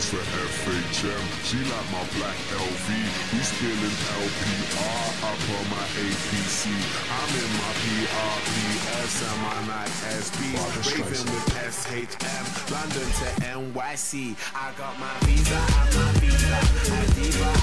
goes for FHM. She like my black LV. We spilling LPR. I put my APC. I'm in my PRPS and my Nike SB. Raving with SHM. London to NYC. I got my visa and my visa. I.